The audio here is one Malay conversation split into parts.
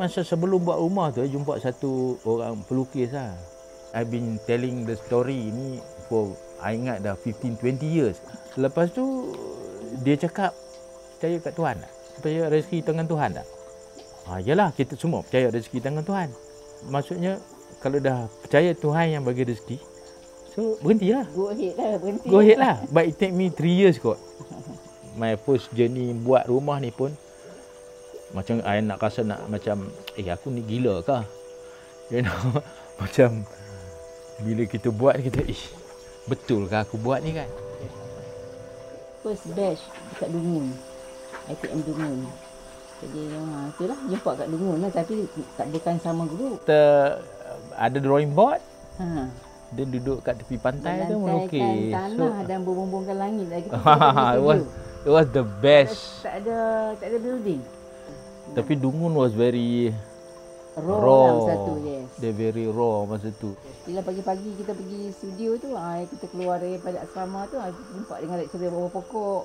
Masa sebelum buat rumah tu, jumpa satu orang pelukis lah. I've been telling the story ni for, I ingat dah 15-20 years. Lepas tu, dia cakap, percaya kat Tuhan tak? Percaya rezeki tangan Tuhan tak? Ha, yalah, kita semua percaya rezeki tangan Tuhan. Maksudnya, kalau dah percaya Tuhan yang bagi rezeki, so berhentilah. Go ahead lah, berhenti. Go ahead lah. But it take me 3 years kot. My first journey buat rumah ni pun, macam I nak rasa nak macam eh aku ni gila ke you know macam bila kita buat kita ish betul ke aku buat ni kan First batch dekat Dungun. ITM Dungun. Jadi ha, itulah jumpa kat Dungun lah tapi tak bukan sama grup. kita ada drawing board Ha. dia duduk kat tepi pantai tu Melantaikan melukis tanah dan berbumbungkan langit lagi. it was it was the best tak ada tak ada building. Tapi Dungun was very Raw, raw lah masa tu, yes. dia very raw masa tu Bila pagi-pagi kita pergi studio tu, ah kita keluar daripada asrama tu, ah, jumpa dengan lecturer bawah pokok.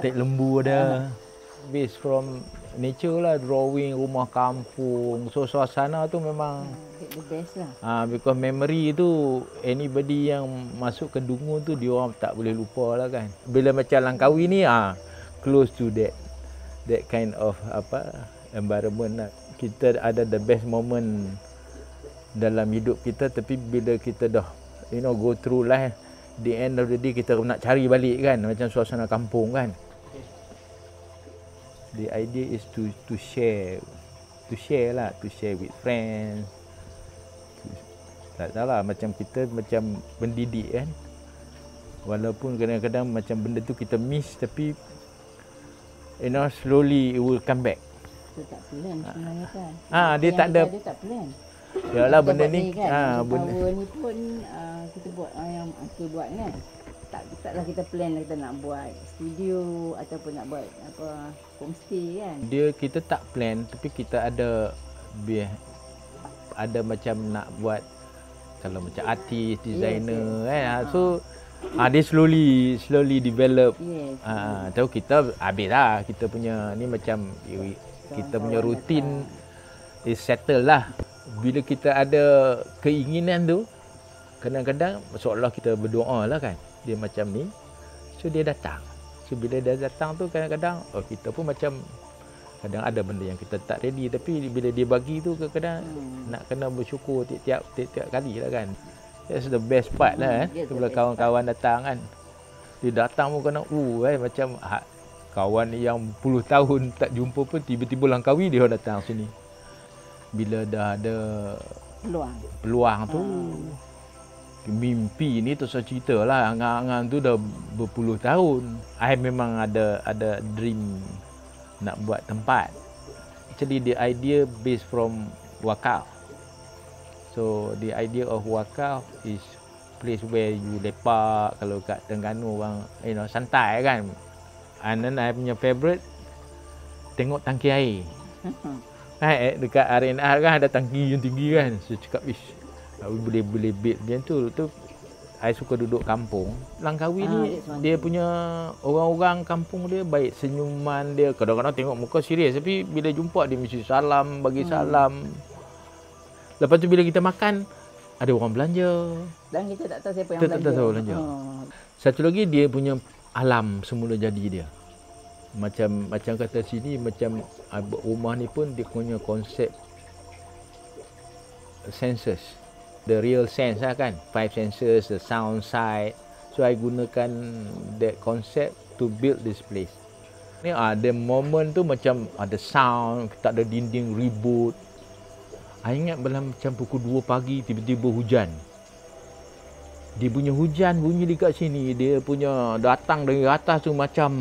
tek lembu ada based from nature lah drawing rumah kampung so suasana tu memang Get the best lah. Ah, because memory tu anybody yang masuk ke Dungun tu dia orang tak boleh lupa lah kan. Bila macam Langkawi ni ah close to that that kind of apa environment lah. Kita ada the best moment dalam hidup kita tapi bila kita dah you know go through life the end of the day kita nak cari balik kan macam suasana kampung kan. The idea is to to share to share lah to share with friends tak salah macam kita macam pendidik kan walaupun kadang-kadang macam benda tu kita miss tapi you know slowly it will come back Kita tak plan sebenarnya kan. Ah, dia tak ada- Dia tak plan. yalah benda ni kan, ah macam benda ni pun ah, kita buat ah, yang uncle buat kan. Tak taklah kita plan lah kita nak buat studio ataupun nak buat apa homestay kan. dia kita tak plan tapi kita ada biar ada macam nak buat kalau macam artis designer kan ah, so ah dia slowly slowly develop Yes. Ah, tahu kita habis lah kita punya ni macam eh, kita punya rutin is settle lah. Bila kita ada keinginan tu kadang-kadang seolah kita berdoa lah kan. Dia macam ni. So dia datang. So bila dia datang tu kadang-kadang oh, kita pun macam kadang ada benda yang kita tak ready tapi bila dia bagi tu kadang-kadang Hmm. nak kena bersyukur tiap-tiap tiap-tiap kali lah kan. That's the best part lah eh. That's the Bila kawan-kawan datang kan. Dia datang pun kena uh eh macam ha, kawan yang puluh tahun tak jumpa pun tiba-tiba Langkawi dia datang sini. Bila dah ada Peluang. peluang tu mimpi ni tu saya cerita lah angan-angan tu dah berpuluh tahun I memang ada ada dream nak buat tempat actually the idea based from wakaf so the idea of wakaf is place where you lepak kalau kat Terengganu orang you know santai kan and then I punya favourite tengok tangki air Hai, dekat RNR kan ada tangki yang tinggi kan. So cakap, ish, boleh boleh build macam tu. Tu I suka duduk kampung. Langkawi Ah, ni dia punya orang-orang kampung dia baik senyuman dia. Kadang-kadang tengok muka serius tapi bila jumpa dia mesti salam, bagi Hmm. salam. Lepas tu bila kita makan ada orang belanja. Dan kita tak tahu siapa yang Kita tak belanja. tahu belanja. Oh. Satu lagi dia punya alam semula jadi dia. Macam macam kata sini macam ah, rumah ni pun dia punya konsep senses. The real sense lah kan. Five senses, the sound side. So I gunakan that concept to build this place. Ni ah the moment tu macam ada sound, tak ada dinding ribut. I ingat dalam macam pukul 2 pagi tiba-tiba hujan. Dia punya hujan bunyi dekat sini dia punya datang dari atas tu macam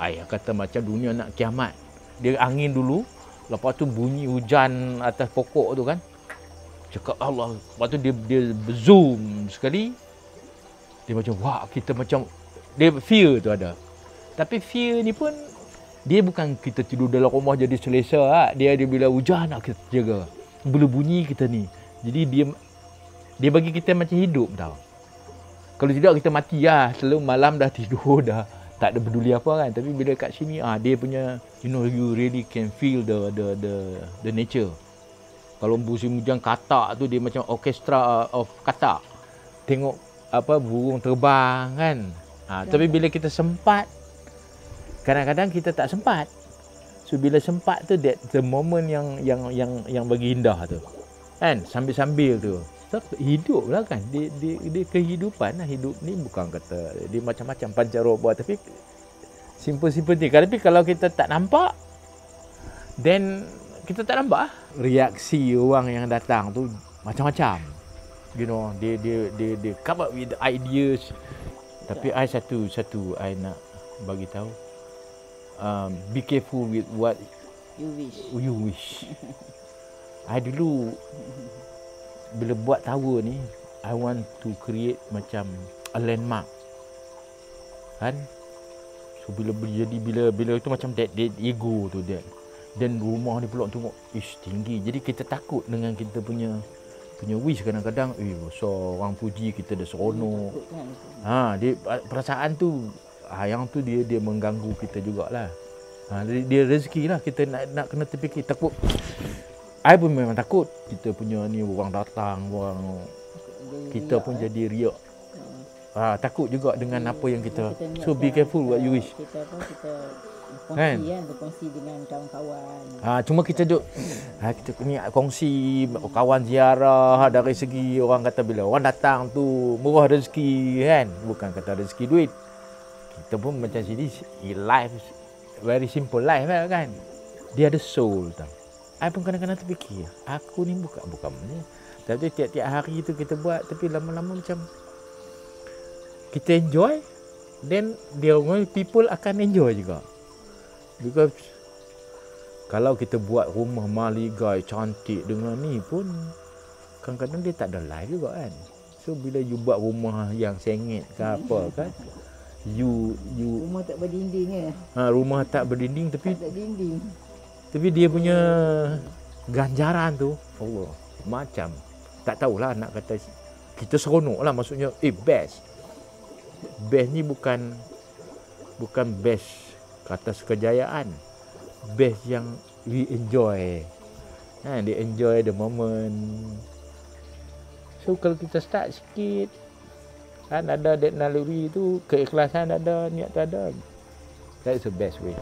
ayah kata macam dunia nak kiamat. Dia angin dulu lepas tu bunyi hujan atas pokok tu kan. Cakap Allah lepas tu dia dia zoom sekali. Dia macam wah kita macam dia fear tu ada. Tapi fear ni pun dia bukan kita tidur dalam rumah jadi selesa ah. dia dia bila hujan nak kita jaga. Bila bunyi kita ni. Jadi dia dia bagi kita macam hidup tau. Kalau tidak kita mati lah. Selalu malam dah tidur dah. Tak ada peduli apa kan. Tapi bila kat sini ah dia punya you know you really can feel the the the the nature. Kalau musim hujan katak tu dia macam orchestra of katak. Tengok apa burung terbang kan. Ha, tapi bila kita sempat kadang-kadang kita tak sempat. So bila sempat tu that the moment yang yang yang yang bagi indah tu. Kan? Sambil-sambil tu. Hidup lah kan. Dia, dia, dia kehidupan lah. Hidup ni bukan kata dia macam-macam pancaroba tapi simple-simple ni tapi kalau kita tak nampak then kita tak nampak. Reaksi orang yang datang tu macam-macam. You know dia dia dia dia come up with ideas. Tapi I satu satu I nak bagi tahu um, be careful with what You wish. you wish. I dulu bila buat tower ni I want to create macam a landmark. Kan? So bila jadi bila bila itu macam that, that ego tu that. Dan rumah ni pula tengok ish tinggi. Jadi kita takut dengan kita punya punya wish kadang-kadang eh besar orang puji kita dah seronok. Kan? ha dia perasaan tu ha, yang tu dia dia mengganggu kita jugalah. Ha dia, dia rezeki lah kita nak nak kena terfikir takut. I pun memang takut. Kita punya ni orang datang orang kita pun eh. jadi riak. Ha, takut juga dengan apa yang kita so be careful what you wish. Kita apa kita berkongsi Kan? kan, berkongsi dengan kawan-kawan. Ha, cuma kita duk ha, kita ni kongsi kawan ziarah dari segi orang kata bila orang datang tu murah rezeki kan? Bukan kata rezeki duit kita pun macam sini life very simple life lah kan. Dia ada soul tau. I pun kadang-kadang terfikir aku ni bukan bukan ni. Tapi tiap-tiap hari tu kita buat tapi lama-lama macam kita enjoy then dia orang people akan enjoy juga. Because kalau kita buat rumah maligai cantik dengan ni pun kadang-kadang dia tak ada life juga kan. So bila you buat rumah yang sengit ke apa kan you you. Rumah tak berdinding ke? ha, rumah tak berdinding tapi Tak dinding. tapi dia punya ganjaran tu Allah macam tak tahulah nak kata kita seronok lah maksudnya eh best. Best ni bukan bukan best kata kejayaan best yang we enjoy. Ha, dia enjoy the moment. So kalau kita start sikit kan ada that naluri tu keikhlasan ada niat tu ada that's the best way